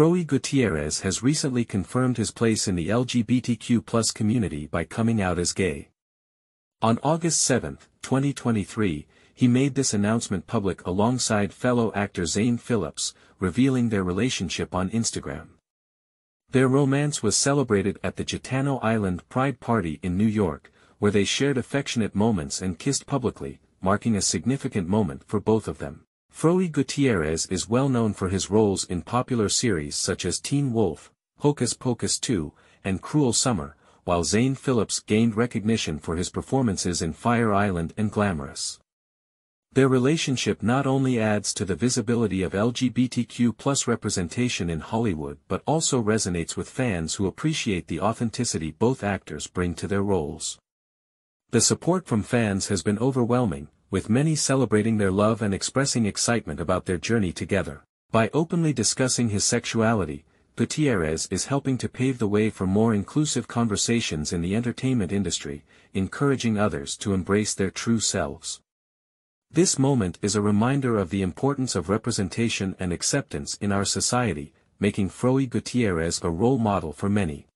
Froy Gutierrez has recently confirmed his place in the LGBTQ community by coming out as gay. On August 7, 2023, he made this announcement public alongside fellow actor Zane Phillips, revealing their relationship on Instagram. Their romance was celebrated at the Gitano Island Pride Party in New York, where they shared affectionate moments and kissed publicly, marking a significant moment for both of them. Froy Gutierrez is well known for his roles in popular series such as Teen Wolf, Hocus Pocus 2, and Cruel Summer, while Zane Phillips gained recognition for his performances in Fire Island and Glamorous. Their relationship not only adds to the visibility of LGBTQ representation in Hollywood but also resonates with fans who appreciate the authenticity both actors bring to their roles. The support from fans has been overwhelming, with many celebrating their love and expressing excitement about their journey together. By openly discussing his sexuality, Gutierrez is helping to pave the way for more inclusive conversations in the entertainment industry, encouraging others to embrace their true selves. This moment is a reminder of the importance of representation and acceptance in our society, making Froy Gutierrez a role model for many.